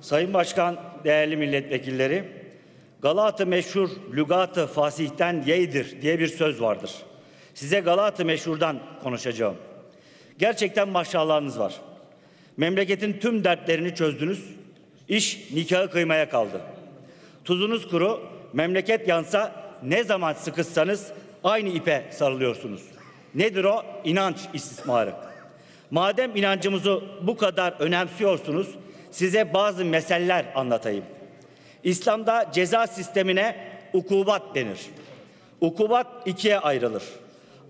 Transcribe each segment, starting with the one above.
Sayın Başkan, değerli milletvekilleri, Galatı meşhur lügatı fasihten yeydir diye bir söz vardır. Size Galatı meşhurdan konuşacağım. Gerçekten maşallahınız var. Memleketin tüm dertlerini çözdünüz. İş nikahı kıymaya kaldı. Tuzunuz kuru, memleket yansa ne zaman sıkışsanız aynı ipe sarılıyorsunuz. Nedir o? İnanç istismarı. Madem inancımızı bu kadar önemsiyorsunuz, size bazı meseleler anlatayım. İslam'da ceza sistemine ukubat denir. Ukubat ikiye ayrılır.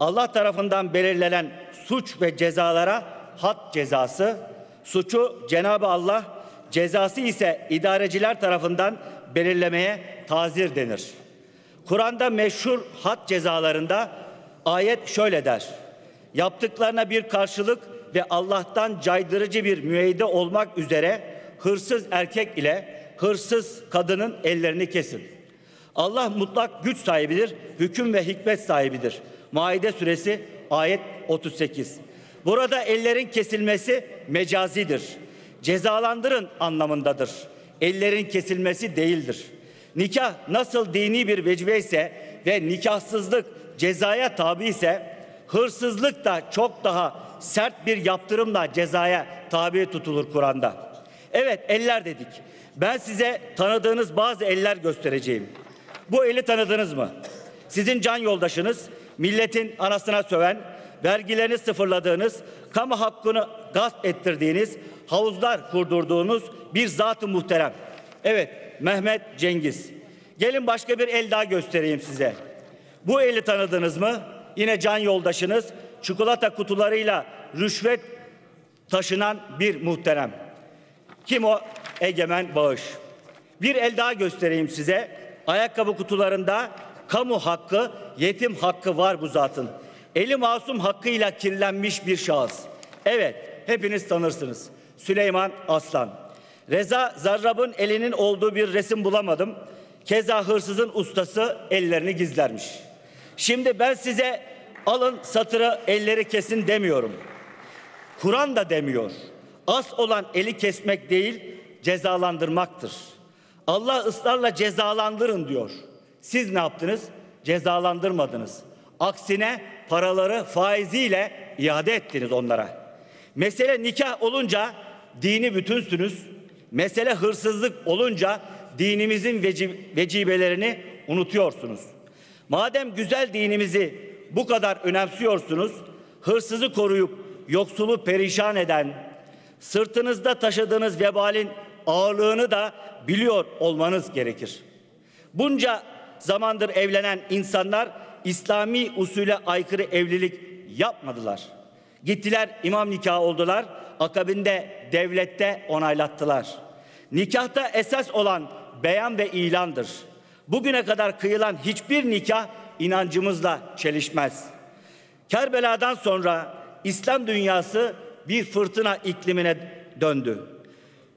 Allah tarafından belirlenen suç ve cezalara had cezası, suçu Cenab-ı Allah, cezası ise idareciler tarafından belirlemeye tazir denir. Kur'an'da meşhur had cezalarında ayet şöyle der. Yaptıklarına bir karşılık ve Allah'tan caydırıcı bir müeyyide olmak üzere hırsız erkek ile hırsız kadının ellerini kesin. Allah mutlak güç sahibidir, hüküm ve hikmet sahibidir. Maide suresi ayet 38. Burada ellerin kesilmesi mecazidir. Cezalandırın anlamındadır. Ellerin kesilmesi değildir. Nikah nasıl dini bir vecibe ise ve nikahsızlık cezaya tabi ise hırsızlık da çok daha sert bir yaptırımla cezaya tabi tutulur Kur'an'da. Evet eller dedik. Ben size tanıdığınız bazı eller göstereceğim. Bu eli tanıdınız mı? Sizin can yoldaşınız, milletin anasına söven, vergilerini sıfırladığınız, kamu hakkını gasp ettirdiğiniz, havuzlar kurdurduğunuz bir zat-ı muhterem. Evet, Mehmet Cengiz. Gelin başka bir el daha göstereyim size. Bu eli tanıdınız mı? Yine can yoldaşınız, çikolata kutularıyla rüşvet taşınan bir muhterem. Kim o? Egemen Bağış. Bir el daha göstereyim size. Ayakkabı kutularında kamu hakkı, yetim hakkı var bu zatın. Eli masum hakkıyla kirlenmiş bir şahıs. Evet, hepiniz tanırsınız. Süleyman Aslan. Reza Zarrab'ın elinin olduğu bir resim bulamadım. Keza hırsızın ustası ellerini gizlermiş. Şimdi ben size alın satırı elleri kesin demiyorum. Kur'an da demiyor. As olan eli kesmek değil, cezalandırmaktır. Allah ısrarla cezalandırın diyor. Siz ne yaptınız? Cezalandırmadınız. Aksine paraları faiziyle iade ettiniz onlara. Mesele nikah olunca dini bütünsünüz. Mesele hırsızlık olunca dinimizin vecibelerini unutuyorsunuz. Madem güzel dinimizi bu kadar önemsiyorsunuz, hırsızı koruyup yoksulu perişan eden, sırtınızda taşıdığınız vebalin ağırlığını da biliyor olmanız gerekir. Bunca zamandır evlenen insanlar İslami usule aykırı evlilik yapmadılar. Gittiler imam nikahı oldular, akabinde devlette onaylattılar. Nikahta esas olan beyan ve ilandır. Bugüne kadar kıyılan hiçbir nikah inancımızla çelişmez. Kerbela'dan sonra İslam dünyası bir fırtına iklimine döndü.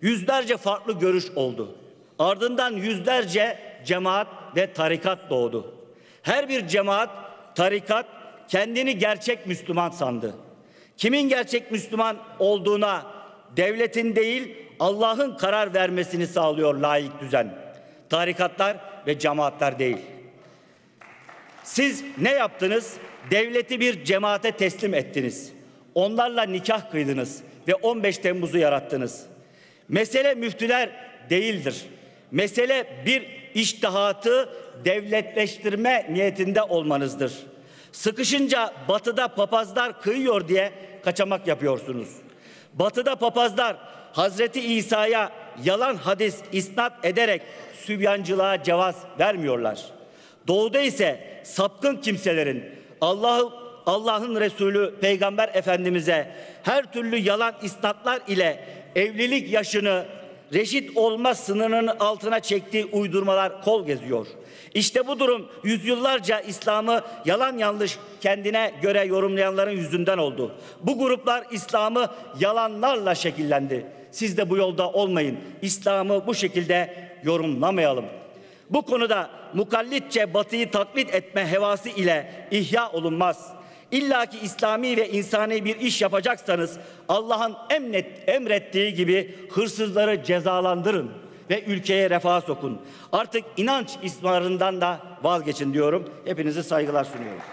Yüzlerce farklı görüş oldu. Ardından yüzlerce cemaat ve tarikat doğdu. Her bir cemaat, tarikat kendini gerçek Müslüman sandı. Kimin gerçek Müslüman olduğuna devletin değil Allah'ın karar vermesini sağlıyor layık düzen. Tarikatlar ve cemaatler değil. Siz ne yaptınız? Devleti bir cemaate teslim ettiniz. Onlarla nikah kıydınız ve 15 Temmuz'u yarattınız. Mesele müftüler değildir. Mesele bir iştihatı devletleştirme niyetinde olmanızdır. Sıkışınca batıda papazlar kıyıyor diye kaçamak yapıyorsunuz. Batıda papazlar Hazreti İsa'ya yalan hadis isnat ederek sübyancılığa cevaz vermiyorlar. Doğuda ise sapkın kimselerin Allah'ı Allah'ın Resulü Peygamber Efendimiz'e her türlü yalan isnatlar ile evlilik yaşını reşit olma sınırının altına çektiği uydurmalar kol geziyor. İşte bu durum yüzyıllarca İslam'ı yalan yanlış kendine göre yorumlayanların yüzünden oldu. Bu gruplar İslam'ı yalanlarla şekillendi. Siz de bu yolda olmayın. İslam'ı bu şekilde yorumlamayalım. Bu konuda mukallitçe batıyı taklit etme hevası ile ihya olunmaz. İlla ki İslami ve insani bir iş yapacaksanız Allah'ın emret, emrettiği gibi hırsızları cezalandırın ve ülkeye refah sokun. Artık inanç ismarından da vazgeçin diyorum. Hepinizi saygılar sunuyorum.